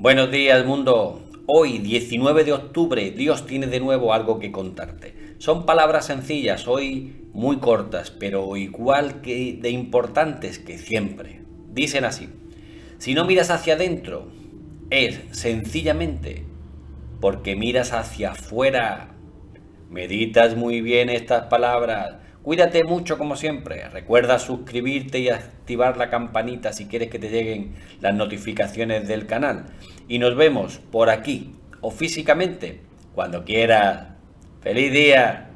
Buenos días mundo. Hoy, 19 de octubre, Dios tiene de nuevo algo que contarte. Son palabras sencillas, hoy muy cortas, pero igual que de importantes que siempre. Dicen así, si no miras hacia adentro, es sencillamente porque miras hacia afuera. Meditas muy bien estas palabras. Cuídate mucho como siempre. Recuerda suscribirte y activar la campanita si quieres que te lleguen las notificaciones del canal. Y nos vemos por aquí o físicamente cuando quieras. ¡Feliz día!